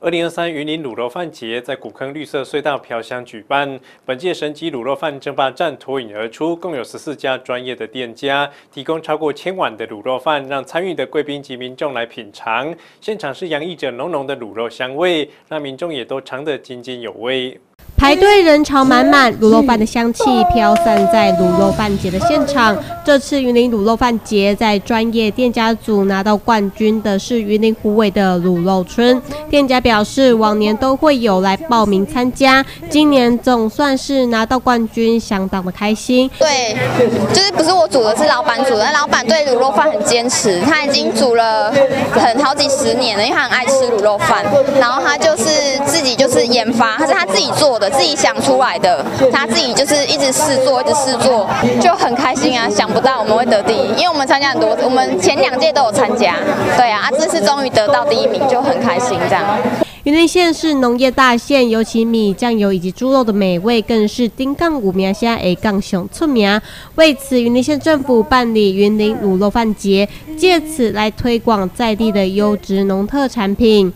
二零二三云林卤肉饭节在古坑绿色隧道飘香举办，本届神级卤肉饭争霸战脱颖而出，共有十四家专业的店家提供超过千碗的卤肉饭，让参与的贵宾及民众来品尝。现场是洋溢着浓浓的卤肉香味，让民众也都尝得津津有味。排队人潮满满，卤肉饭的香气飘散在卤肉饭节的现场。这次云林卤肉饭节在专业店家组拿到冠军的是云林虎尾的卤肉村店家表示，往年都会有来报名参加，今年总算是拿到冠军，相当的开心。对，就是不是我煮的，是老板煮的。老板对卤肉饭很坚持，他已经煮了很好几十年了，因为他很爱吃卤肉饭。然后他就是自己就是研发，他是他自己做的。自己想出来的，他自己就是一直试做，一直试做，就很开心啊！想不到我们会得第一，因为我们参加很多，我们前两届都有参加，对啊，啊，这次终于得到第一名，就很开心这样。云林县是农业大县，尤其米、酱油以及猪肉的美味更是丁杠五名虾 A 杠熊出名。为此，云林县政府办理云林卤肉饭节，借此来推广在地的优质农特产品。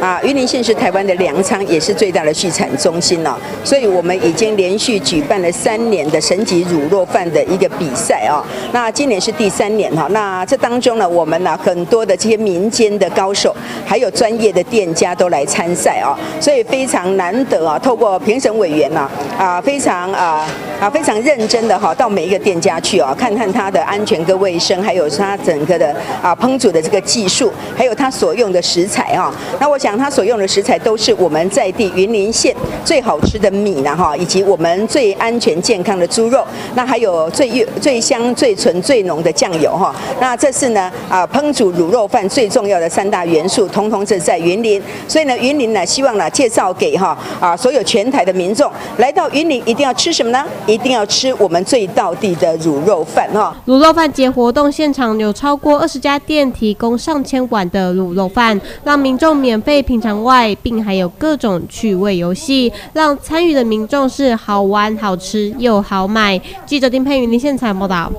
啊，云林县是台湾的粮仓，也是最大的畜产中心哦，所以我们已经连续举办了三年的神级乳肉饭的一个比赛哦。那今年是第三年哈，那这当中呢，我们呢很多的这些民间的高手，还有专业的店家都来参赛哦，所以非常难得啊。透过评审委员呢，啊，非常啊啊非常认真的哈，到每一个店家去哦，看看它的安全跟卫生，还有它整个的啊烹煮的这个技术，还有它所用的食材啊。那我想。讲它所用的食材都是我们在地云林县最好吃的米呢哈，以及我们最安全健康的猪肉，那还有最最香、最纯、最浓的酱油哈。那这是呢啊烹煮卤肉饭最重要的三大元素，通通是在云林。所以呢，云林呢希望呢介绍给哈啊所有全台的民众，来到云林一定要吃什么呢？一定要吃我们最道地的卤肉饭哈。卤肉饭节活动现场有超过二十家店提供上千碗的卤肉饭，让民众免费。品尝外，并还有各种趣味游戏，让参与的民众是好玩、好吃又好买。记者丁佩云林现场报道。